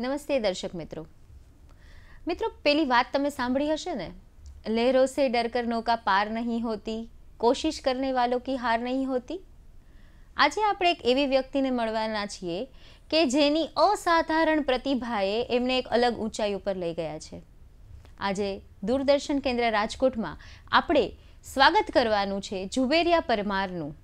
નમસ્તે દર્શક મિત્રો. મિત્રો, પેલી વાત તમે સાંભળી હશે ને? લહેરો સે ડરકર નૌકા પાર નહીં હોતી, કોશિશ કરને વાલો કી હાર નહીં હોતી. આજે આપણે એક એવી વ્યક્તિને મળવાના છીએ કે જેની અસાધારણ પ્રતિભાએ એમને એક અલગ ઊંચાઈ ઉપર લઈ ગયા છે. આજે દૂરદર્શન કેન્દ્ર રાજકોટમાં આપણે સ્વાગત કરવાનું છે જુબેરિયા પરમારનું.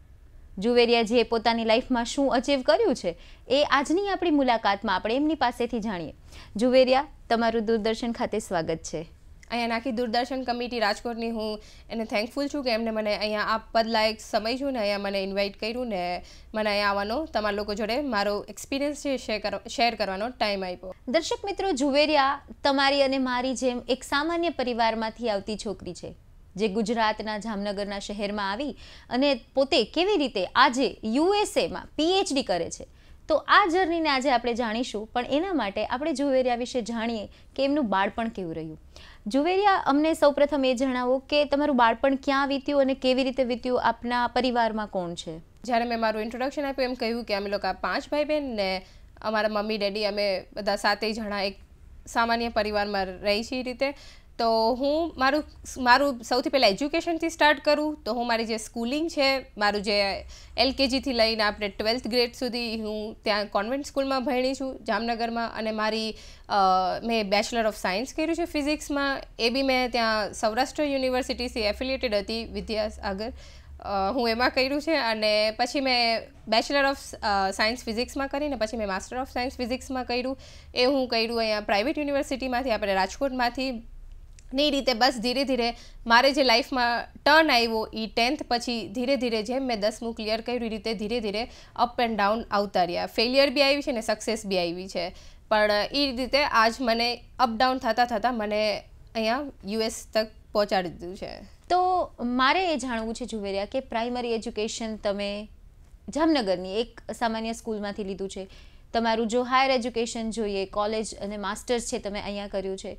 જુવેરિયાજીએ પોતાની લાઈફમાં શું અચીવ કર્યું છે એ આજની આપણી મુલાકાતમાં આપણે એમની પાસેથી જાણીએ. જુવેરિયા તમારું દૂરદર્શન ખાતે સ્વાગત છે. અહીંયા નાખી દૂરદર્શન કમિટી રાજકોટની. હું એને થેન્કફુલ છું કે એમને મને અહીંયા આ પદ લાયક સમજ્યું ને અહીંયા મને ઇન્વાઇટ કર્યું ને મને અહીંયા આવવાનો તમારા લોકો જોડે મારો એક્સપિરિયન્સ છે શેર કરવાનો ટાઈમ આપ્યો. દર્શક મિત્રો જુવેરિયા તમારી અને મારી જેમ એક સામાન્ય પરિવારમાંથી આવતી છોકરી છે. જે ગુજરાતના જામનગરના શહેરમાં આવી અને પોતે કેવી રીતે આજે યુએસએમાં પીએચડી કરે છે. તો આ જર્નીને આજે આપણે જાણીશું, પણ એના માટે આપણે જુવેરિયા વિશે જાણીએ કે એમનું બાળપણ કેવું રહ્યું. જુવેરિયા, અમને સૌપ્રથમ એ જણાવો કે તમારું બાળપણ ક્યાં વીત્યું અને કેવી રીતે વીત્યું? આપના પરિવારમાં કોણ છે? જ્યારે મેં મારું ઇન્ટ્રોડક્શન આપ્યું, એમ કહ્યું કે અમે લોકો પાંચ ભાઈ બહેન ને અમારા મમ્મી, ડેડી, અમે બધા સાતેય જણા એક સામાન્ય પરિવારમાં રહી છીએ રીતે. તો હું મારું મારું સૌથી પહેલાં એજ્યુકેશનથી સ્ટાર્ટ કરું, તો હું મારી જે સ્કૂલિંગ છે, મારું જે એલકેજીથી લઈને આપણે ટ્વેલ્થ ગ્રેડ સુધી હું ત્યાં કોન્વેન્ટ સ્કૂલમાં ભણી છું, જામનગરમાં. અને મારી મેં બેચલર ઓફ સાયન્સ કર્યું છે ફિઝિક્સમાં. એ બી મેં ત્યાં સૌરાષ્ટ્ર યુનિવર્સિટીથી એફિલિયેટેડ હતી વિદ્યાસાગર. હું એમાં કર્યું છે. અને પછી મેં બેચલર ઓફ સાયન્સ ફિઝિક્સમાં કરીને પછી મેં માસ્ટર ઓફ સાયન્સ ફિઝિક્સમાં કર્યું. એ હું કર્યું અહીંયા પ્રાઇવેટ યુનિવર્સિટીમાંથી, આપણે રાજકોટમાંથી. ની રીતે બસ ધીરે ધીરે મારે જે લાઈફમાં ટર્ન આવ્યો એ ટેન્થ પછી ધીરે ધીરે જેમ મેં દસમું ક્લિયર કર્યું એ રીતે ધીરે ધીરે અપ એન્ડ ડાઉન આવતા રહ્યા ફેલિયર બી આવી છે ને સક્સેસ બી આવી છે. પણ એ રીતે આજ મને અપ ડાઉન થતાં થતાં મને અહીંયા યુએસ તક પહોંચાડી દીધું છે. તો મારે એ જાણવું છે જુવેરિયા કે પ્રાઇમરી એજ્યુકેશન તમે જામનગરની એક સામાન્ય સ્કૂલમાંથી લીધું છે. તમારું જો હાયર એજ્યુકેશન જોઈએ, કોલેજ અને માસ્ટર્સ છે તમે અહીંયા કર્યું છે.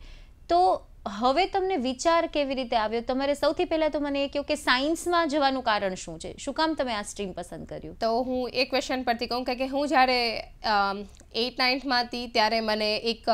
તો હવે તમને વિચાર કેવી રીતે આવ્યો? તમારે સૌથી પહેલાં તો મને એ કહો કે સાયન્સમાં જવાનું કારણ શું છે? શું કામ તમે આ સ્ટ્રીમ પસંદ કર્યું? તો હું એ ક્વેશ્ચન પરથી કહું કે હું જ્યારે એઇટ હતી ત્યારે મને એક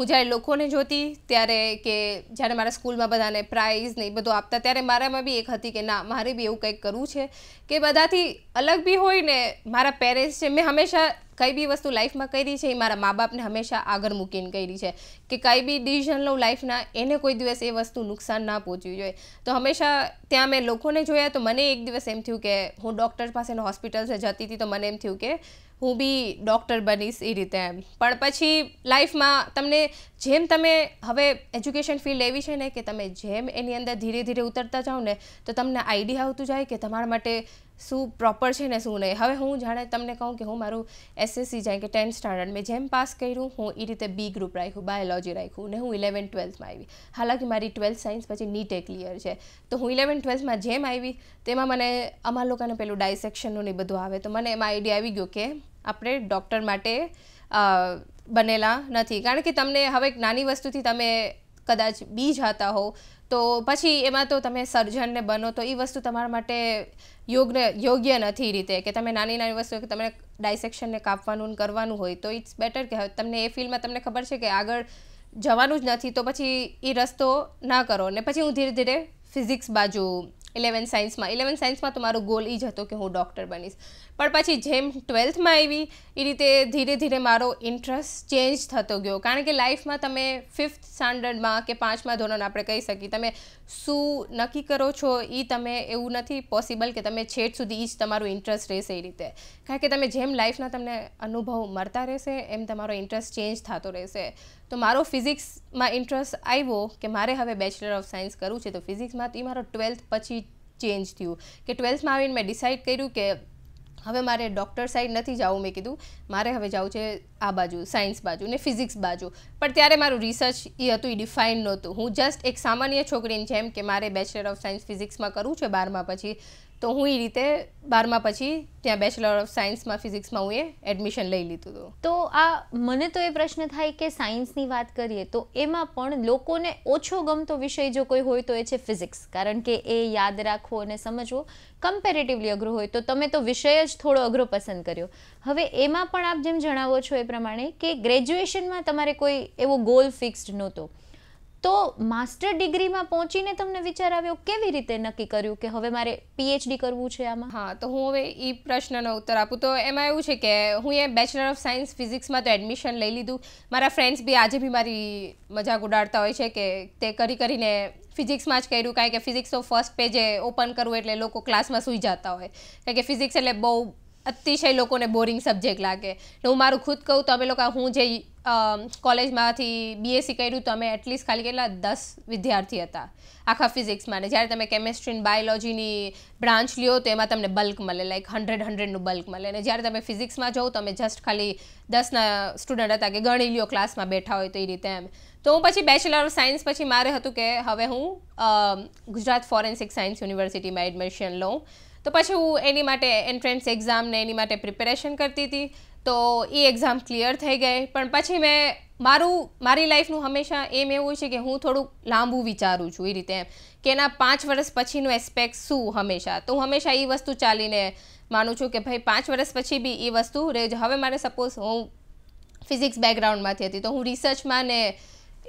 હું જ્યારે લોકોને જોતી ત્યારે કે જ્યારે મારા સ્કૂલમાં બધાને પ્રાઇઝ ને બધું આપતા, ત્યારે મારામાં બી એક હતી કે ના, મારે બી એવું કંઈક કરવું છે. કે બધાથી અલગ બી હોય ને, મારા પેરેન્ટ્સ છે, મેં હંમેશા કઈ બી વસ્તુ લાઈફમાં કરી છે એ મારા મા બાપને હંમેશા આગળ મૂકીને કરી છે. કે કઈ બી ડિસિઝન લઉં લાઈફના એને કોઈ દિવસ એ વસ્તુ નુકસાન ના પહોંચવી જોઈએ. તો હંમેશા ત્યાં મેં લોકોને જોયા તો મને એક દિવસ એમ થયું કે હું ડૉક્ટર પાસે હોસ્પિટલ જતી હતી તો મને એમ થયું કે હું બી ડૉક્ટર બનીશ એ રીતે એમ. પણ પછી લાઈફમાં તમને જેમ તમે હવે એજ્યુકેશન ફિલ્ડ એવી છે ને કે તમે જેમ એની અંદર ધીરે ધીરે ઉતરતા જાઓ ને, તો તમને આઈડિયા આવતું જાય કે તમારા માટે શું પ્રોપર છે ને શું નહીં. હવે હું જાણે તમને કહું કે હું મારું એસએસસી જાય કે ટેન્થ સ્ટાન્ડર્ડ મેં જેમ પાસ કર્યું, હું એ રીતે બી ગ્રુપ રાખ્યું બાયોલોજી રાખ્યું ને હું ઇલેવન ટ્વેલ્થમાં આવી. હાલાકી મારી ટ્વેલ્થ સાયન્સ પછી નીટે ક્લિયર છે. તો હું ઇલેવન ટ્વેલ્થમાં જેમ આવી, તેમાં મને અમારા લોકોને પેલું ડાયસેક્શનનું ને બધું આવે. તો મને એમાં આઈડિયા આવી ગયો કે આપણે ડૉક્ટર માટે બનેલા નથી. કારણ કે તમને હવે નાની વસ્તુથી તમે કદાચ બી જાતા હો તો પછી એમાં તો તમે સર્જનને બનો, તો એ વસ્તુ તમારા માટે યોગ્ય યોગ્ય નથી રીતે, કે તમે નાની નાની વસ્તુ, કે તમે ડાયસેક્શનને કાપવાનું કરવાનું હોય, તો ઇટ્સ બેટર કે તમને એ ફિલ્ડમાં તમને ખબર છે કે આગળ જવાનું જ નથી, તો પછી એ રસ્તો ના કરો. ને પછી હું ધીરે ધીરે ફિઝિક્સ બાજુ ઇલેવન સાયન્સમાં ઇલેવન સાયન્સમાં તો મારો ગોલ એ જ હતો કે હું ડૉક્ટર બનીશ. પણ પછી જેમ ટ્વેલ્થમાં આવી એ રીતે ધીરે ધીરે મારો ઇન્ટરેસ્ટ ચેન્જ થતો ગયો. કારણ કે લાઈફમાં તમે ફિફ્થ સ્ટાન્ડર્ડમાં કે પાંચમા ધોરણ આપણે કહી શકીએ, તમે શું નક્કી કરો છો એ તમે એવું નથી પોસિબલ કે તમે છેટ સુધી એ જ તમારું ઇન્ટરેસ્ટ રહેશે એ રીતે. કારણ કે તમે જેમ લાઈફના તમને અનુભવ મળતા રહેશે, એમ તમારો ઇન્ટરેસ્ટ ચેન્જ થતો રહેશે. તો મારો ફિઝિક્સમાં ઇન્ટરેસ્ટ આવ્યો કે મારે હવે બેચલર ઓફ સાયન્સ કરવું છે, તો ફિઝિક્સમાં એ મારો ટ્વેલ્થ પછી ચેન્જ થયું. કે ટ્વેલ્થમાં આવીને મેં ડિસાઇડ કર્યું કે હવે મારે ડૉક્ટર સાઈડ નથી જવું, મેં કીધું, મારે હવે જવું છે આ બાજુ સાયન્સ બાજુ ને ફિઝિક્સ બાજુ. પણ ત્યારે મારું રિસર્ચ એ હતું એ ડિફાઇન નહોતું. હું જસ્ટ એક સામાન્ય છોકરીની જેમ કે મારે બેચલર ઓફ સાયન્સ ફિઝિક્સમાં કરવું છે બારમા પછી તો હું એ રીતે બારમા પછી ત્યાં બેચલર ઓફ સાયન્સમાં ફિઝિક્સમાં હું એ એડમિશન લઈ લીધું હતું. તો આ મને તો એ પ્રશ્ન થાય કે સાયન્સની વાત કરીએ તો એમાં પણ લોકોને ઓછો ગમતો વિષય જો કોઈ હોય તો એ છે ફિઝિક્સ કારણ કે એ યાદ રાખવો અને સમજવો કમ્પેરેટિવલી અઘરો હોય તો તમે તો વિષય જ થોડો અઘરો પસંદ કર્યો. હવે એમાં પણ આપ જેમ જણાવો છો એ પ્રમાણે કે ગ્રેજ્યુએશનમાં તમારે કોઈ એવો ગોલ ફિક્સ્ડ નહોતો. તો માસ્ટર ડિગ્રીમાં પહોંચીને તમને વિચાર આવ્યો, કેવી રીતે નક્કી કર્યું કે હવે મારે પીએચડી કરવું છે આમાં? હા, તો હું હવે એ પ્રશ્નનો ઉત્તર આપું. તો એમાં એવું છે કે હું એ બેચલર ઓફ સાયન્સ ફિઝિક્સમાં તો એડમિશન લઈ લીધું. મારા ફ્રેન્ડ્સ બી આજે બી મારી મજાક ઉડાડતા હોય છે કે તે કરી કરીને ફિઝિક્સમાં જ કર્યું. કારણ કે ફિઝિક્સ તો ફર્સ્ટ પેજે ઓપન કરવું એટલે લોકો ક્લાસમાં સૂઈ જતા હોય. કારણ કે ફિઝિક્સ એટલે બહુ અતિશય લોકોને બોરિંગ સબ્જેક્ટ લાગે. હું મારું ખુદ કહું તો અમે લોકો હું જે કોલેજમાંથી બીએસસી કર્યું તો અમે એટલીસ્ટ ખાલી કેટલા દસ વિદ્યાર્થી હતા. આખા ફિઝિક્સમાં ને જ્યારે તમે કેમેસ્ટ્રી બાયોલોજીની બ્રાન્ચ લ્યો તો એમાં તમને બલ્ક મળે લાઈક હંડ્રેડ હંડ્રેડનું બલ્ક મળે. અને જ્યારે તમે ફિઝિક્સમાં જાઓ તો અમે જસ્ટ ખાલી દસના સ્ટુડન્ટ હતા કે ગણી લ્યો ક્લાસમાં બેઠા હોય તો એ રીતે એમ. તો હું પછી બેચલર ઓફ સાયન્સ પછી મારે હતું કે હવે હું ગુજરાત ફોરેન્સિક સાયન્સ યુનિવર્સિટીમાં એડમિશન લઉં. તો પછી હું એની માટે એન્ટ્રન્સ એક્ઝામને એની માટે પ્રિપેરેશન કરતી હતી. તો એ એક્ઝામ ક્લિયર થઈ ગઈ. પણ પછી મેં મારું, મારી લાઈફનું હંમેશા એમ એવું છે કે હું થોડુંક લાંબુ વિચારું છું એ રીતે એમ. કે એના પાંચ વર્ષ પછીનું એસ્પેક્ટ શું હંમેશા? તો હું હંમેશા એ વસ્તુ ચાલીને માનું છું કે ભાઈ પાંચ વર્ષ પછી બી એ વસ્તુ રહે હવે મારે સપોઝ હું ફિઝિક્સ બેકગ્રાઉન્ડમાંથી હતી, તો હું રિસર્ચમાં ને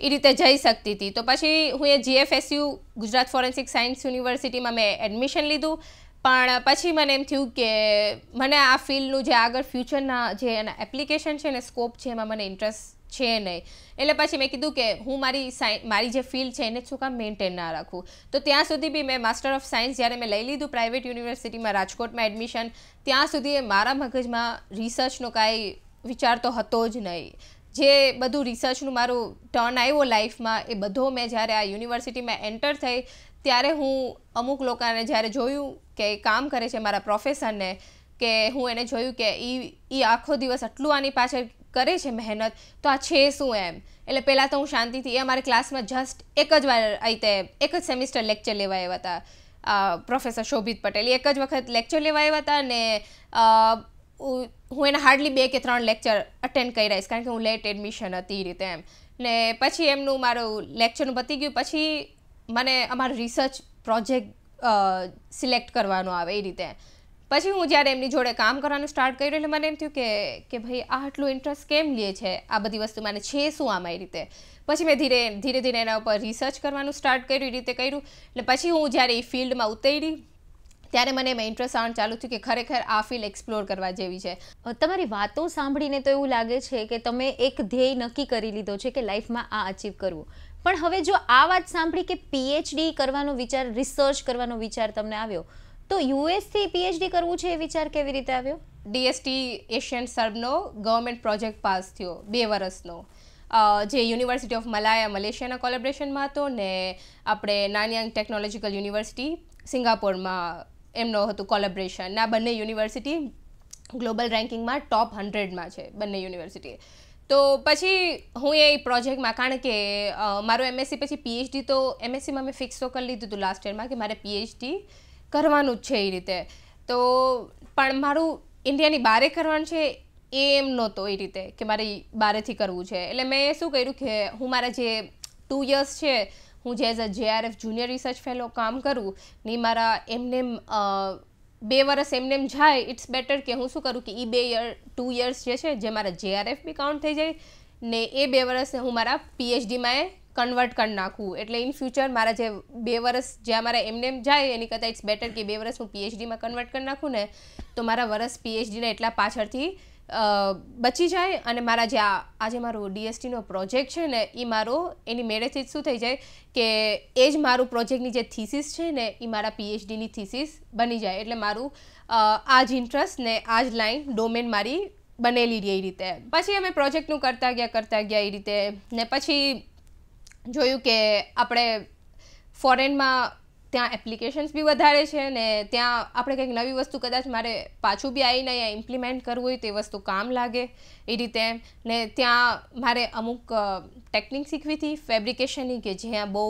એ રીતે જઈ શકતી હતી. તો પછી હું એ જીએફએસયુ ગુજરાત ફોરેન્સિક સાયન્સ યુનિવર્સિટીમાં મેં એડમિશન લીધું. પણ પછી મને એમ થયું કે મને આ ફિલ્ડનું જે આગળ ફ્યુચરના જે એના એપ્લિકેશન છે ને સ્કોપ છે, એમાં મને ઇન્ટરેસ્ટ છે નહીં. એટલે પછી મેં કીધું કે હું મારી સાય મારી જે ફિલ્ડ છે એને શું કામ મેન્ટેન ના રાખું. તો ત્યાં સુધી બી મેં માસ્ટર ઓફ સાયન્સ જ્યારે મેં લઈ લીધું પ્રાઇવેટ યુનિવર્સિટીમાં રાજકોટમાં એડમિશન ત્યાં સુધી મારા મગજમાં રિસર્ચનો કાંઈ વિચાર તો હતો જ નહીં. જે બધું રિસર્ચનું મારું ટર્ન આવ્યો લાઈફમાં એ બધો મેં જ્યારે આ યુનિવર્સિટીમાં એન્ટર થઈ ત્યારે હું અમુક લોકોને જ્યારે જોયું કે કામ કરે છે મારા પ્રોફેસરને કે હું એને જોયું કે એ એ આખો દિવસ આટલું આની પાછળ કરે છે મહેનત, તો આ છે શું એમ? એટલે પહેલાં તો હું શાંતિથી, એ અમારી ક્લાસમાં જસ્ટ એક જ વાર આઈતે એક જ સેમિસ્ટર લેક્ચર લેવા આવ્યા હતા. પ્રોફેસર શોભિત પટેલ એક જ વખત લેક્ચર લેવા આવ્યા હતા અને હું એને હાર્ડલી બે કે ત્રણ લેક્ચર અટેન્ડ કરી રહીશ કારણ કે હું લેટ એડમિશન હતી એ રીતે એમ. ને પછી એમનું મારું લેક્ચરનું પતી ગયું, પછી મને અમારો રિસર્ચ પ્રોજેક્ટ સિલેક્ટ કરવાનો આવે એ રીતે. પછી હું જ્યારે એમની જોડે કામ કરવાનું સ્ટાર્ટ કર્યું એટલે મને એમ થયું કે કે ભાઈ આ આટલું ઇન્ટરેસ્ટ કેમ લે છે? આ બધી વસ્તુ મને છે શું આમાં એ રીતે? પછી મેં ધીરે ધીરે ધીરે એના ઉપર રિસર્ચ કરવાનું સ્ટાર્ટ કર્યું, એ રીતે કર્યું. એટલે પછી હું જ્યારે એ ફિલ્ડમાં ઉતરી, ત્યારે મને એમાં ઇન્ટરેસ્ટ આવવાનું ચાલુ થયું કે ખરેખર આ ફિલ્ડ એક્સપ્લોર કરવા જેવી છે. તમારી વાતો સાંભળીને તો એવું લાગે છે કે તમે એક ધ્યેય નક્કી કરી લીધો છે કે લાઈફમાં આ અચીવ કરવું. પણ હવે જો આ વાત સાંભળી કે પીએચડી કરવાનો વિચાર રિસર્ચ કરવાનો વિચાર તમને આવ્યો, તો યુએસથી પીએચડી કરવું છે એ વિચાર કેવી રીતે આવ્યો? ડીએસટી એશિયન સર્બનો ગવર્મેન્ટ પ્રોજેક્ટ પાસ થયો બે વર્ષનો. જે યુનિવર્સિટી ઓફ મલાયા મલેશિયાના કોલેબ્રેશનમાં હતો ને આપણે નાનયાંગ ટેકનોલોજીકલ યુનિવર્સિટી સિંગાપોરમાં એમનો હતું કોલેબ્રેશન આ બંને યુનિવર્સિટી ગ્લોબલ રેન્કિંગમાં ટોપ હંડ્રેડમાં છે, બંને યુનિવર્સિટી તો પછી હું એ પ્રોજેક્ટમાં કારણ કે મારું એમએસસી પછી પીએચડી તો એમએસસીમાં મેં ફિક્સ તો કરી લીધું હતું લાસ્ટ યરમાં કે મારે પીએચડી કરવાનું જ છે એ રીતે. તો પણ મારું ઇન્ડિયાની બારે કરવાનું છે એ એમ નહોતો એ રીતે કે મારે બારેથી કરવું છે. એટલે મેં શું કર્યું કે હું મારા જે ટુ યર્સ છે, હું જે as a JRF junior research fellow કામ કરું ને મારા એમને બે વર્ષ એમને એમ જાય ઇટ્સ બેટર કે હું શું કરું કે એ બે યર ટુ યર્સ જે છે, જે મારા જેઆરએફ બી કાઉન્ટ થઈ જાય, ને એ બે વર્ષ હું મારા પીએચડીમાં એ કન્વર્ટ કરી નાખું. એટલે ઇન ફ્યુચર મારા જે બે વર્ષ જ્યાં મારા એમને એમ જાય, એની કરતાં ઇટ્સ બેટર કે બે વર્ષ હું પીએચડીમાં કન્વર્ટ કરી નાખું ને, તો મારા વર્ષ પીએચડીના એટલા પાછળથી બચી જાય અને મારા જે આજે મારો ડીએસટીનો પ્રોજેક્ટ છે ને એ મારો, એની મેળેથી શું થઈ જાય કે એ જ મારું પ્રોજેક્ટની જે થીસીસ છે ને એ મારા પીએચડીની થીસીસ બની જાય. એટલે મારું આ જ ઇન્ટરેસ્ટ ને આ જ લાઈન ડોમેન મારી બનેલી રહી એ રીતે. પછી અમે પ્રોજેક્ટનું કરતા ગયા કરતા ગયા એ રીતે. ને પછી જોયું કે આપણે ફોરેનમાં ત્યાં એપ્લિકેશન્સ બી વધારે છે ને ત્યાં આપણે કંઈક નવી વસ્તુ કદાચ મારે પાછું બી આવીને અહીંયા ઇમ્પ્લિમેન્ટ કરવું હોય તે વસ્તુ કામ લાગે. એ રીતે ને ત્યાં મારે અમુક ટેકનિક શીખવી હતી ફેબ્રિકેશનની કે જ્યાં બહુ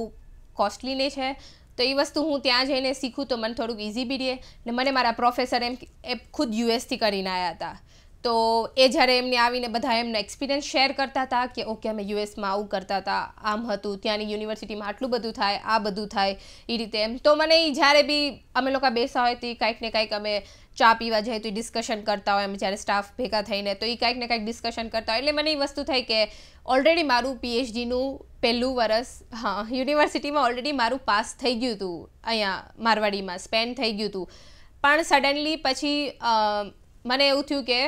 કોસ્ટલીને છે, તો એ વસ્તુ હું ત્યાં જઈને શીખું તો મને થોડુંક ઇઝી બી રહે. ને મને મારા પ્રોફેસર એમ એ ખુદ યુએસથી કરીને આવ્યા હતા. તો એ જ્યારે એમને આવીને બધા એમનો એક્સપિરિયન્સ શેર કરતા હતા કે ઓકે અમે યુએસમાં આવું કરતા હતા, આમ હતું, ત્યાંની યુનિવર્સિટીમાં આટલું બધું થાય, આ બધું થાય એ રીતે એમ. તો મને જ્યારે બી અમે લોકો બેસા હોય તો કાંઈક ને કાંઈક અમે ચા પીવા જાય તો એ ડિસ્કશન કરતા હોય, અમે જ્યારે સ્ટાફ ભેગા થઈને તો એ કાંઈક ને કાંઈક ડિસ્કશન કરતા હોય. એટલે મને એ વસ્તુ થાય કે ઓલરેડી મારું પીએચડીનું પહેલું વરસ, હા યુનિવર્સિટીમાં ઓલરેડી મારું પાસ થઈ ગયું હતું અહીંયા મારવાડીમાં સ્પેન્ડ થઈ ગયું હતું પણ સડનલી પછી મને એવું થયું કે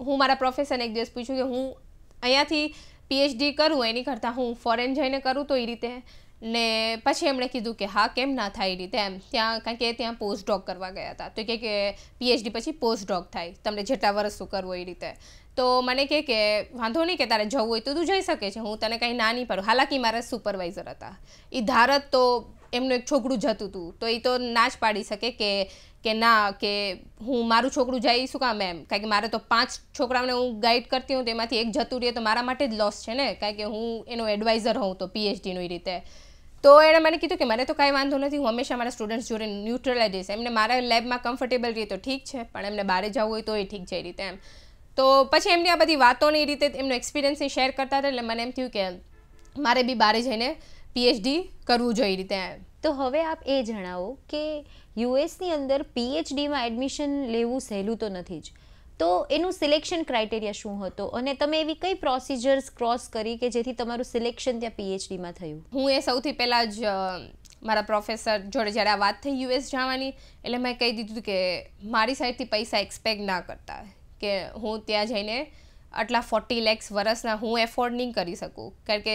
હું મારા પ્રોફેસરને એક દિવસ પૂછ્યું કે હું અહીંયાથી પીએચડી કરું, એની કરતાં હું ફોરેન જઈને કરું તો એ રીતે. ને પછી એમણે કીધું કે, હા, કેમ ના થાય એ રીતે? એમ. ત્યાં, કારણ કે ત્યાં પોસ્ટ ડોક કરવા ગયા હતા. તો કે પીએચડી પછી પોસ્ટ ડોક થાય. તમને જેટલા વર્ષ કરવું એ રીતે. તો મને કહે કે, વાંધો નહીં કે તારે જવું હોય તો તું જઈ શકે છે. હું તને કંઈ ના નહીં પડું. હાલાકી મારા સુપરવાઇઝર હતા. એ ધારત તો એમનું એક છોકરું જતું હતું તો. એ તો ના જ પાડી શકે કે કે ના, કે હું મારું છોકરું જાય શું કામ એમ? કારણ કે મારે તો પાંચ છોકરાઓને હું ગાઈડ કરતી હોઉં તેમાંથી એક જતું રહે તો મારા માટે જ લોસ છે ને? કારણ કે હું એનો એડવાઇઝર હોઉં તો પીએચડીનું એ રીતે. તો એણે મને કીધું કે મને તો કાંઈ વાંધો નથી, હું હંમેશા મારા સ્ટુડન્ટ્સ જોડે ન્યુટ્રલાઇઝ રહીશ. એમને મારા લેબમાં કમ્ફર્ટેબલ રહે તો ઠીક છે, પણ એમને બહાર જવું હોય તો એ ઠીક છે એ રીતે એમ. તો પછી એમની આ બધી વાતોની રીતે એમનો એક્સપિરિયન્સ શેર કરતા હતા એટલે મને એમ થયું કે મારે બી બહાર જઈને પીએચડી કરવું જોઈએ રીતે. તો હવે આપ એ જણાવો કે યુએસની અંદર પીએચડીમાં એડમિશન લેવું સહેલું તો નથી જ. તો એનું સિલેક્શન ક્રાઇટેરિયા શું હતો? અને તમે એવી કઈ પ્રોસિજર્સ ક્રોસ કરી કે જેથી તમારું સિલેક્શન ત્યાં પીએચડીમાં થયું? હું એ સૌથી પહેલાં જ મારા પ્રોફેસર જોડે જ્યારે આ વાત થઈ યુએસ જવાની એટલે મેં કહી દીધું કે મારી સાઈડથી પૈસા એક્સપેક્ટ ના કરતા. કે હું ત્યાં જઈને આટલા ફોર્ટી લેક્સ વર્ષના હું એફોર્ડ નહીં કરી શકું. કારણ કે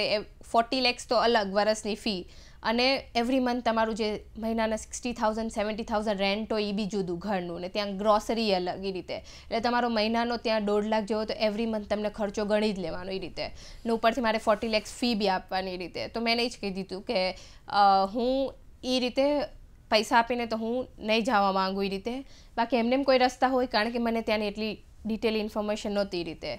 ફોર્ટી લેક્સ તો અલગ વર્ષની ફી અને એવરી મંથ તમારું જે મહિનાના sixty thousand seventy thousand rent હોય એ બી જુદું ઘરનું ને ત્યાં ગ્રોસરી અલગ એ રીતે. એટલે તમારો મહિનાનો ત્યાં દોઢ લાખ જેવો તો એવરી મંથ તમને ખર્ચો ગણી જ લેવાનો એ રીતે. ને ઉપરથી મારે ફોર્ટી લેક્સ ફી બી આપવાની રીતે. તો મેં એ જ કહી દીધું કે હું એ રીતે પૈસા આપીને તો હું નહીં જવા માગું એ રીતે. બાકી એમને કોઈ રસ્તા હોય કારણ કે મને ત્યાંની એટલી ડિટેલ ઇન્ફોર્મેશન નહોતી રીતે.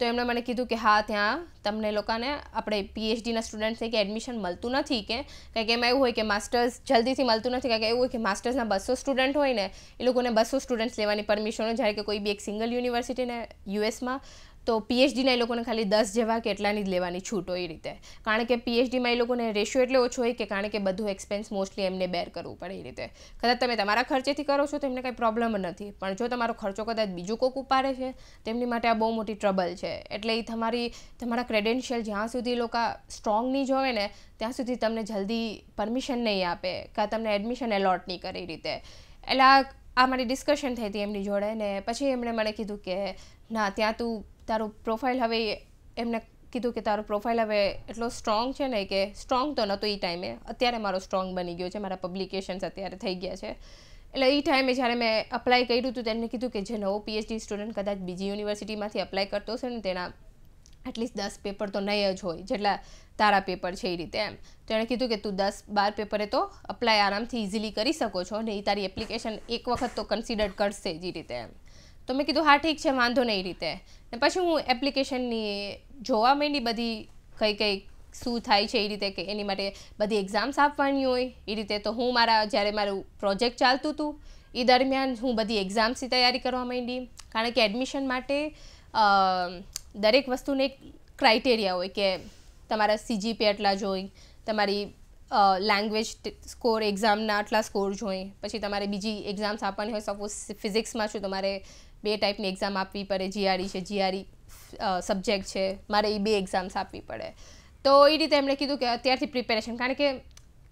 તો એમણે મને કીધું કે હા, ત્યાં તમને લોકોને આપણે પીએચડીના સ્ટુડન્ટ્સને કે એડમિશન મળતું નથી કે, કારણ કે એમાં એવું હોય કે માસ્ટર્સ જલ્દીથી મળતું નથી, કારણ કે એવું હોય કે માસ્ટર્સના બસો સ્ટુડન્ટ હોય ને, એ લોકોને બસો સ્ટુડન્ટ્સ લેવાની પરમિશન હોય, જ્યારે કે કોઈ બી એક સિંગલ યુનિવર્સિટીને યુએસમાં તો પીએચડીના એ લોકોને ખાલી દસ જેવા કે એટલાની જ લેવાની છૂટ એ રીતે. કારણ કે પીએચડીમાં એ લોકોને રેશિયો એટલે ઓછો હોય કે કારણ કે બધું એક્સપેન્સ મોસ્ટલી એમને બેર કરવું પડે એ રીતે. કદાચ તમે તમારા ખર્ચેથી કરો છો તો એમને કંઈ પ્રોબ્લેમ નથી. પણ જો તમારો ખર્ચો કદાચ બીજું કોક ઉપાડે છે, તેમની માટે આ બહુ મોટી ટ્રબલ છે. એટલે એ તમારી, તમારા ક્રેડેન્શિયલ જ્યાં સુધી લોકો સ્ટ્રોંગ નહીં જોવે ને, ત્યાં સુધી તમને જલ્દી પરમિશન નહીં આપે કાં તમને એડમિશન એલોટ નહીં કરે એ રીતે. એટલે આ મારી ડિસ્કશન થઈ હતી એમની જોડે ને પછી એમણે મને કીધું કે, ના, ત્યાં તું તારું પ્રોફાઇલ હવે એમને કીધું કે તારો પ્રોફાઇલ હવે એટલો સ્ટ્રોંગ છે ને કે સ્ટ્રોંગ તો નહોતો એ. ટાઈમે અત્યારે મારો સ્ટ્રોંગ બની ગયો છે. મારા પબ્લિકેશન્સ અત્યારે થઈ ગયા છે. એટલે એ ટાઈમે જ્યારે મેં અપ્લાય કર્યું હતું તેમને કીધું કે જે નવો પીએચડી સ્ટુડન્ટ કદાચ બીજી યુનિવર્સિટીમાંથી અપ્લાય કરતો હશે ને તેના એટલીસ્ટ દસ પેપર તો નહીં જ હોય, જેટલા તારા પેપર છે એ રીતે એમ. તો એણે કીધું કે તું દસ બાર પેપરે તો અપ્લાય આરામથી ઇઝીલી કરી શકો છો અને એ તારી એપ્લિકેશન એક વખત તો કન્સિડર કરશે જ એ રીતે એમ. તો મેં કીધું, હા, ઠીક છે, વાંધો નહીં રીતે. ને પછી હું એપ્લિકેશનની જોવા માંડી બધી કઈ કઈ શું થાય છે એ રીતે કે એની માટે બધી એક્ઝામ્સ આપવાની હોય, એ રીતે તો હું મારા, જ્યારે મારું પ્રોજેક્ટ ચાલતું હતું, એ દરમિયાન હું બધી એક્ઝામ્સની તૈયારી કરવા માંડી. કારણ કે એડમિશન માટે દરેક વસ્તુને એક ક્રાઇટેરિયા હોય કે તમારા સીજીપી આટલા જોઈ તમારી લેંગ્વેજ સ્કોર એક્ઝામના આટલા સ્કોર જોઈ પછી તમારે બીજી એક્ઝામ્સ આપવાની હોય સપોઝ ફિઝિક્સમાં છું તમારે બે ટાઈપની એક્ઝામ આપવી પડે જીઆરઈ છે જીઆરઈ સબ્જેક્ટ છે. મારે એ બે એક્ઝામ્સ આપવી પડે. તો એ રીતે એમણે કીધું કે અત્યારથી પ્રિપેરેશન કારણ કે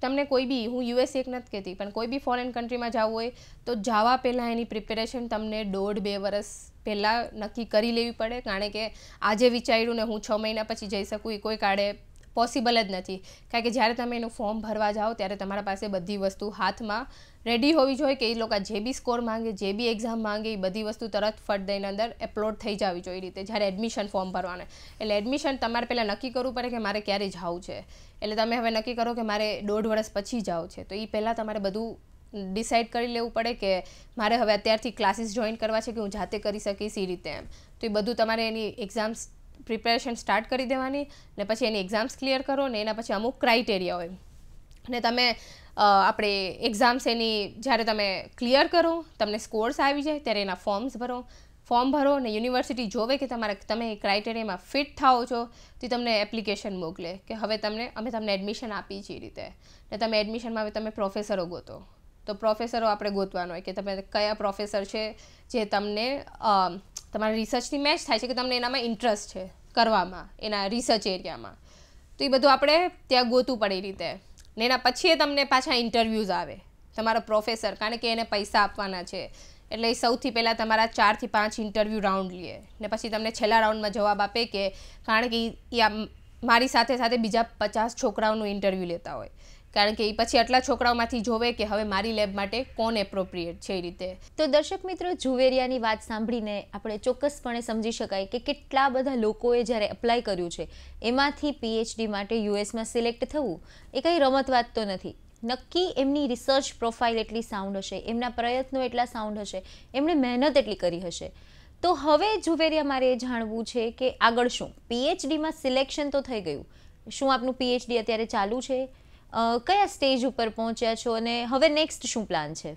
તમને કોઈ બી, હું યુએસ એક નથી કહેતી, પણ કોઈ બી ફોરેન કન્ટ્રીમાં જવું હોય, તો જવા પહેલાં એની પ્રિપેરેશન તમને દોઢ બે વર્ષ પહેલાં નક્કી કરી લેવી પડે. કારણ કે આજે વિચાર્યું ને હું છ મહિના પછી જઈ શકું એ કોઈ કાળે પોસિબલ જ નથી. કારણ કે જ્યારે તમે એનું ફોર્મ ભરવા જાઓ, ત્યારે તમારા પાસે બધી વસ્તુ હાથમાં રેડી હોવી જોઈએ કે એ લોકો જે બી સ્કોર માંગે, જે બી એક્ઝામ માંગે, એ બધી વસ્તુ તરત ફટ દઈને અંદર એપલોડ થઈ જવી જોઈએ રીતે, જ્યારે એડમિશન ફોર્મ ભરવાના. એટલે એડમિશન તમારે પહેલાં નક્કી કરવું પડે કે મારે ક્યારે જવું છે. એટલે તમે હવે નક્કી કરો કે મારે દોઢ વર્ષ પછી જવું છે. તો એ પહેલાં તમારે બધું ડિસાઇડ કરી લેવું પડે કે મારે હવે અત્યારથી ક્લાસીસ જોઈન કરવા છે કે હું જાતે કરી શકીશ એ રીતે એમ. તો એ બધું તમારે એની એક્ઝામ્સ પ્રિપેરેશન સ્ટાર્ટ કરી દેવાની ને પછી એની એક્ઝામ્સ ક્લિયર કરો ને એના પછી અમુક ક્રાઇટેરિયા હોય. ને તમે આપણે એક્ઝામ્સ એની જ્યારે તમે ક્લિયર કરો, તમને સ્કોર્સ આવી જાય ત્યારે એના ફોર્મ્સ ભરો. ફોર્મ ભરો ને યુનિવર્સિટી જોવે કે તમારા, તમે ક્રાઇટેરિયામાં ફિટ થાઓ છો, તો તમને એપ્લિકેશન મોકલે કે હવે તમને, અમે તમને એડમિશન આપી છીએ એ રીતે. ને તમે એડમિશનમાં હવે તમે પ્રોફેસરો ગોતો. તો પ્રોફેસરો આપણે ગોતવાનો હોય કે તમે કયા પ્રોફેસર છે જે તમને તમારા રિસર્ચની મેચ થાય છે કે તમને એનામાં ઇન્ટરેસ્ટ છે કરવામાં, એના રિસર્ચ એરિયામાં તો એ બધું આપણે ત્યાં ગોતું પડે એ રીતે. ને એના પછી એ તમને પાછા ઇન્ટરવ્યૂઝ આવે. તમારો પ્રોફેસર કારણ કે એને પૈસા આપવાના છે. એટલે એ સૌથી પહેલાં તમારા ચારથી પાંચ ઇન્ટરવ્યૂ રાઉન્ડ લે. ને પછી તમને છેલ્લા રાઉન્ડમાં જવાબ આપે કે, કારણ કે એ મારી સાથે સાથે બીજા પચાસ છોકરાઓનું ઇન્ટરવ્યૂ લેતા હોય. કારણ કે એ પછી આટલા છોકરાઓમાંથી જોવે કે હવે મારી લેબ માટે કોણ એપ્રોપ્રિએટ છે એ રીતે. તો દર્શક મિત્રો ઝુવેરિયાની વાત સાંભળીને આપણે ચોક્કસપણે સમજી શકાય કે કેટલા બધા લોકોએ જ્યારે એપ્લાય કર્યું છે, એમાંથી પીએચડી માટે યુએસમાં સિલેક્ટ થવું, એ કંઈ રમત વાત તો નથી. નક્કી એમની રિસર્ચ પ્રોફાઇલ એટલી સાઉન્ડ હશે, એમના પ્રયત્નો એટલા સાઉન્ડ હશે, એમણે મહેનત એટલી કરી હશે. તો હવે ઝુવેરિયા મારે એ જાણવું છે કે આગળ શું? પીએચડીમાં સિલેક્શન તો થઈ ગયું. શું આપનું પીએચડી અત્યારે ચાલુ છે? કયા સ્ટેજ ઉપર પહોંચ્યા છો અને હવે નેક્સ્ટ શું પ્લાન છે?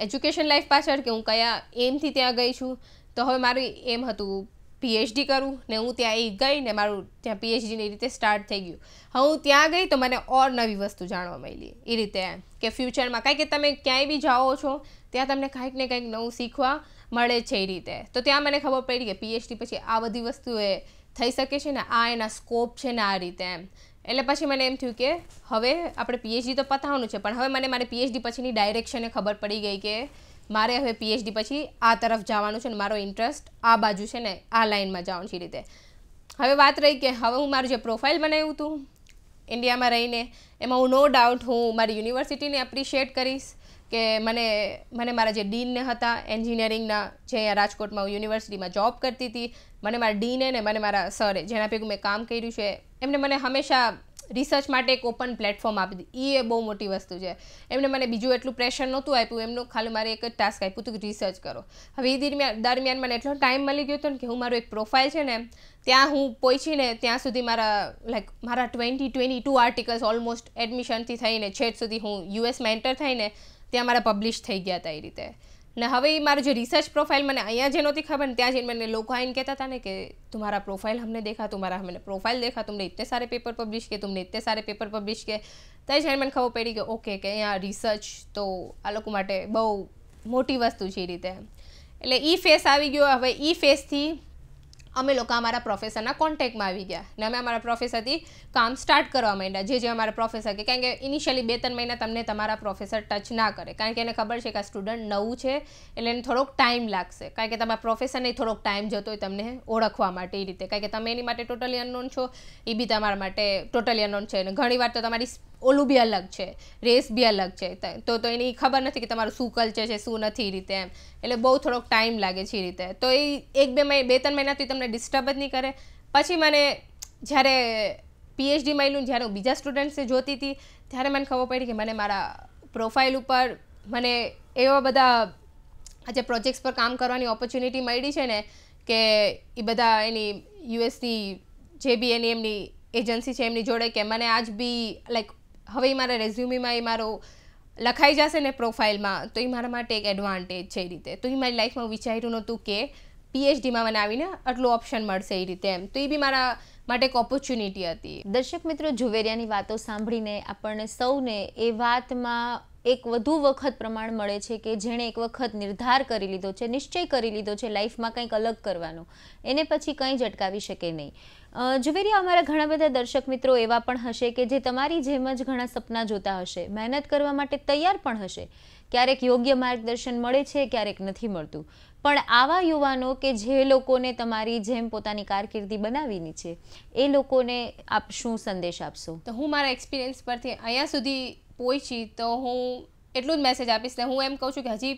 એજ્યુકેશન લાઈફ પાછળ કે હું કયા એમથી ત્યાં ગઈ છું? તો હવે મારું એમ હતું પીએચડી કરું ને હું ત્યાં એ ગઈ ને મારું ત્યાં પીએચડીની રીતે સ્ટાર્ટ થઈ ગયું. હું ત્યાં ગઈ તો મને ઓર નવી વસ્તુ જાણવા મળી એ રીતે કે ફ્યુચરમાં કાંઈ કે તમે ક્યાંય બી જાઓ છો, ત્યાં તમને કાંઈક ને કંઈક નવું શીખવા મળે છે એ રીતે. તો ત્યાં મને ખબર પડી કે પીએચડી પછી આ બધી વસ્તુ એ થઈ શકે છે ને, આ એના સ્કોપ છે ને આ રીતે એમ. એટલે પછી મને એમ થયું કે હવે આપણે પીએચડી તો પતાવવાનું છે, પણ હવે મને મારે પીએચડી પછીની ડાયરેક્શને ખબર પડી ગઈ કે મારે હવે પીએચડી પછી આ તરફ જવાનું છે ને મારો ઇન્ટરેસ્ટ આ બાજુ છે ને આ લાઇનમાં જવાનું છે રીતે. હવે વાત રહી કે હવે હું મારું જે પ્રોફાઇલ બનાવ્યું હતું ઇન્ડિયામાં રહીને, એમાં હું નો ડાઉટ હું મારી યુનિવર્સિટીને એપ્રિશિએટ કરીશ. કે મને મને મારા જે ડીનને હતા, એન્જિનિયરિંગના જે રાજકોટમાં હું યુનિવર્સિટીમાં જોબ કરતી હતી, મને મારા ડીને ને મને મારા સરે, જેના ભેગું મેં કામ કર્યું છે, એમને મને હંમેશા રિસર્ચ માટે એક ઓપન પ્લેટફોર્મ આપી દીધી. એ બહુ મોટી વસ્તુ છે. એમને મને બીજું એટલું પ્રેશર નહોતું આપ્યું, એમનું ખાલી મારે એક જ ટાસ્ક આપ્યું હતું કે રિસર્ચ કરો. હવે એ દરમિયાન દરમિયાન મને એટલો ટાઈમ મળી ગયો હતો ને કે હું મારું એક પ્રોફાઇલ છે ને, ત્યાં હું પહોંચીને ત્યાં સુધી મારા લાઈક મારા twenty twenty two articles almost એડમિશનથી થઈને છેટ સુધી હું યુએસમાં એન્ટર થઈને ત્યાં મારા પબ્લિશ થઈ ગયા હતા એ રીતે ને હવે એ મારું જે રિસર્ચ પ્રોફાઇલ મને અહીંયા જે નહોતી ખબર ને ત્યાં જઈને મને લોકો આવીને કહેતા હતા ને કે तुम्हारा प्रोफाइल हमने देखा तुम्हारा हमने प्रोफाइल देखा तुमने इतने सारे पेपर पब्लिश किए तुमने इतने सारे पेपर પબ્લિશ કે ત્યારે જઈને મને ખબર પડી કે ઓકે કે અહીંયા રિસર્ચ તો આ લોકો માટે બહુ મોટી વસ્તુ છે એ રીતે એટલે ઈ ફેસ આવી ગયો હવે ઈ ફેસથી અમે લોકો અમારા પ્રોફેસરના કોન્ટેક્ટમાં આવી ગયા. ને અમે અમારા પ્રોફેસરથી કામ સ્ટાર્ટ કરવા માંડ્યા. જે જે અમારા પ્રોફેસર કે, કારણ કે ઇનિશિયલી બે ત્રણ મહિના તમને તમારા પ્રોફેસર ટચ ના કરે. કારણ કે એને ખબર છે કે આ સ્ટુડન્ટ નવું છે, એટલે એને થોડોક ટાઈમ લાગશે. કારણ કે તમારા પ્રોફેસરને થોડોક ટાઈમ જતો હોય તમને ઓળખવા માટે એ રીતે. કારણ કે તમે એની માટે ટોટલી અનનોન છો, એ બી તમારા માટે ટોટલી અનનોન છે. અને ઘણી વાર તો તમારી ઓલું બી અલગ છે, રેસ બી અલગ છે. તો તો એની ખબર નથી કે તમારું શું કલ્ચર છે, શું નથી રીતે એમ. એટલે બહુ થોડોક ટાઈમ લાગે છે એ રીતે. તો એ એક બે મહિના બે ત્રણ મહિનાથી તમને ડિસ્ટર્બ જ નહીં કરે. પછી મને જ્યારે પીએચડી મળ્યું જ્યારે હું બીજા સ્ટુડન્ટ્સે જોતી હતી, ત્યારે મને ખબર પડી કે મને મારા પ્રોફાઇલ ઉપર મને એવા બધા આજે પ્રોજેક્ટ્સ પર કામ કરવાની ઓપોર્ચ્યુનિટી મળી છે ને કે એ બધા એની યુએસની જે બી એની, એમની એજન્સી છે એમની જોડે કે મને આજ બી લાઈક હવે એ મારા રેઝ્યુમીમાં એ મારો લખાઈ જશે ને પ્રોફાઇલમાં તો એ મારા માટે એક એડવાન્ટેજ છે એ રીતે. તો એ મારી લાઈફમાં વિચાર્યું નહોતું કે પીએચડીમાં મને આવીને આટલું ઓપ્શન મળશે એ રીતે એમ. તો એ બી મારા માટે એક ઓપોર્ચ્યુનિટી હતી. દર્શક મિત્રો, ઝુવેરિયાની વાતો સાંભળીને આપણને સૌને એ વાતમાં એક વધુ વખત પ્રમાણ મળે છે કે જેણે એક વખત નિર્ધાર કરી લીધો છે, નિશ્ચય કરી લીધો છે લાઈફમાં કંઈક અલગ કરવાનો. એને પછી કંઈ જ અટકાવી શકે નહીં. જુવેરિયા અમારા ઘણા બધા દર્શક મિત્રો એવા પણ હશે કે જે તમારી જેમ જ ઘણા સપના જોતા હશે. મહેનત કરવા માટે તૈયાર પણ હશે. ક્યારેક યોગ્ય માર્ગદર્શન મળે છે, ક્યારેક નથી મળતું. પણ આવા યુવાનો કે જે લોકોને તમારી જેમ પોતાની કારકિર્દી બનાવીની છે, એ લોકોને આપ શું સંદેશ આપશો? તો હું મારા એક્સપિરિયન્સ પરથી અહીંયા સુધી પહોંચી તો હું એટલું જ મેસેજ આપીશ ને હું એમ કહું છું કે હજી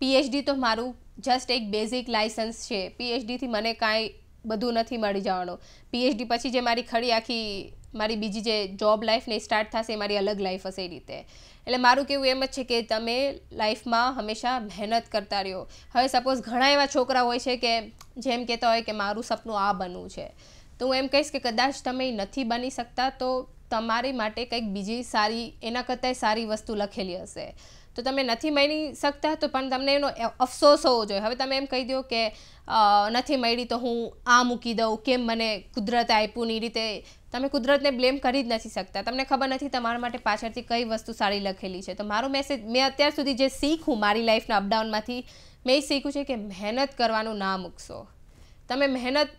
પીએચડી તો મારું જસ્ટ એક બેઝિક લાઇસન્સ છે. પીએચડીથી મને કાંઈ બધું નથી મળી જવાનું. પીએચડી પછી જે મારી ખડી આખી, મારી બીજી જે જોબ લાઈફને સ્ટાર્ટ થશે, એ મારી અલગ લાઈફ હશે એ રીતે. એટલે મારું કેવું એમ જ છે કે તમે લાઈફમાં હંમેશા મહેનત કરતા રહ્યો. હવે સપોઝ ઘણા એવા છોકરા હોય છે કે જેમ કહેતા હોય કે મારું સપનું આ બનવું છે. તો હું એમ કહીશ કે કદાચ તમે નથી બની શકતા તો તમારી માટે કંઈક બીજી સારી, એના કરતાંય સારી વસ્તુ લખેલી હશે. તો તમે નથી મળી શકતા, તો પણ તમને એનો અફસોસ હોવો જોઈએ. હવે તમે એમ કહી દો કે નથી મળી તો હું આ મૂકી દઉં, કેમ મને કુદરતે આપ્યું એ રીતે. તમે કુદરતને બ્લેમ કરી જ નથી શકતા. તમને ખબર નથી તમારા માટે પાછળથી કઈ વસ્તુ સારી લખેલી છે. તો મારો મેસેજ, મેં અત્યાર સુધી જે શીખું મારી લાઈફના અપડાઉનમાંથી, મેં એ શીખ્યું છે કે મહેનત કરવાનું ના મૂકશો. તમે મહેનત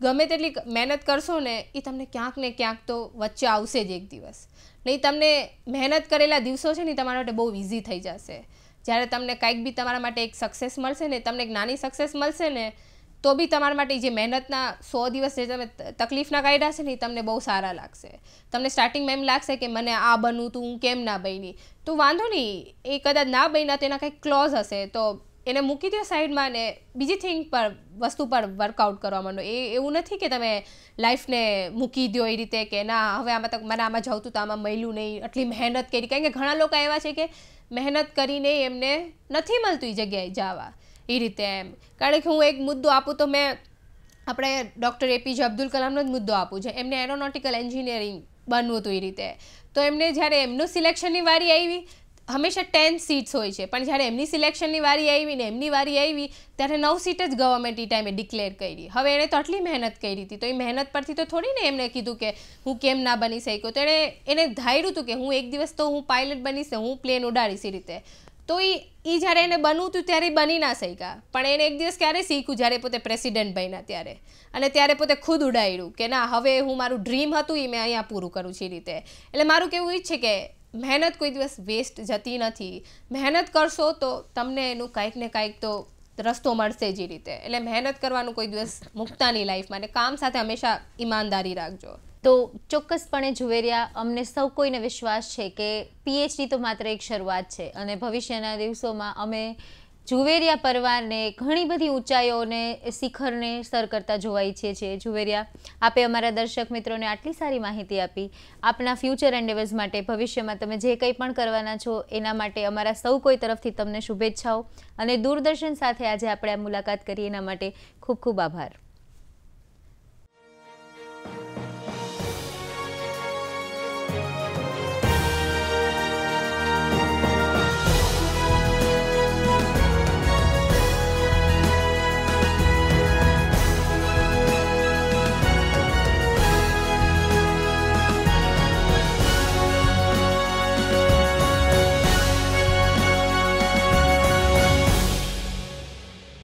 ગમે તેટલી મહેનત કરશો ને એ તમને ક્યાંક ને ક્યાંક તો વચ્ચે આવશે જ એક દિવસ. નહીં, તમને મહેનત કરેલા દિવસો છે ને તમારા માટે બહુ ઇઝી થઈ જશે. જ્યારે તમને કાંઈક બી તમારા માટે એક સક્સેસ મળશે ને, તમને એક નાની સક્સેસ મળશે ને, તો બી તમારા માટે જે મહેનતના સો દિવસ જે તમે તકલીફના કાઢ્યા છે ને એ તમને બહુ સારા લાગશે. તમને સ્ટાર્ટિંગમાં એમ લાગશે કે મને આ બનવું તું, હું કેમ ના બની? તો વાંધો નહીં, એ કદાચ ના બન્યા, તેના કંઈક ક્લોઝ હશે, તો એને મૂકી દો સાઈડમાં ને બીજી થિંગ પર, વસ્તુ પર વર્કઆઉટ કરવા માંડો. એ એવું નથી કે તમે લાઈફને મૂકી દો એ રીતે કે ના, હવે આમાં તક, મને આમાં જવું તું તો આમાં મળ્યું નહીં, આટલી મહેનત કરી. કારણ કે ઘણા લોકો એવા છે કે મહેનત કરીને એમને નથી મળતું એ જગ્યાએ જવા. એ રીતે એમ. કારણ કે હું એક મુદ્દો આપું તો મેં, આપણે ડૉક્ટર એપીજે અબ્દુલ કલામનો જ મુદ્દો આપું છે. એમને એરોનોટિકલ એન્જિનિયરિંગ બનવું હતું એ રીતે. તો એમને જ્યારે એમનું સિલેક્શનની વારી આવી હંમેશા ટેન સીટ્સ હોય છે. પણ જ્યારે એમની સિલેક્શનની વારી આવી ને એમની વારી આવી, ત્યારે નવ સીટ જ ગવર્મેન્ટ એ ટાઈમે ડિક્લેર કરી. હવે એણે તો આટલી મહેનત કરી હતી. તો એ મહેનત પરથી તો થોડી ને એમને કીધું કે હું કેમ ના બની શક્યો. તો એણે, એને ધાર્યું હતું કે હું એક દિવસ તો હું પાયલટ બનીશ હું પ્લેન ઉડાડીશ એ રીતે. તો એ એ જ્યારે એને બનવું હતું ત્યારે બની ના શક્યા. પણ એને એક દિવસ ક્યારે શીખ્યું? જ્યારે પોતે પ્રેસિડેન્ટ બન્યા ત્યારે. અને ત્યારે પોતે ખુદ ઉડાડ્યું કે ના, હવે હું મારું ડ્રીમ હતું એ મેં અહીંયા પૂરું કરું છું એ રીતે. એટલે મારું કેવું એ છે કે મહેનત કોઈ દિવસ વેસ્ટ જતી નથી. મહેનત કરશો તો તમને એનું કાંઈક ને કાંઈક તો રસ્તો મળશે જ રીતે. એટલે મહેનત કરવાનું કોઈ દિવસ મૂકતા નહીં લાઈફમાં અને કામ સાથે હંમેશા ઈમાનદારી રાખજો. તો ચોક્કસપણે ઝુવેરિયા અમને સૌ કોઈને વિશ્વાસ છે કે પીએચડી તો માત્ર એક શરૂઆત છે. અને ભવિષ્યના દિવસોમાં અમે ઝુવેરિયા પરવારને, ઘણી બધી ઊંચાઈઓને, શિખરને સર કરતા જોવા ઈચ્છીએ છીએ ઝુવેરિયા આપે અમારા દર્શક મિત્રોને આટલી સારી માહિતી આપી. આપના ફ્યુચર એન્ડેવર્સ માટે, ભવિષ્યમાં તમે જે કંઈ પણ કરવાના છો, એના માટે અમારા સૌ કોઈ તરફથી તમને શુભેચ્છાઓ. અને દૂરદર્શન સાથે આજે આપણે આ મુલાકાત કરી, એના માટે ખૂબ ખૂબ આભાર.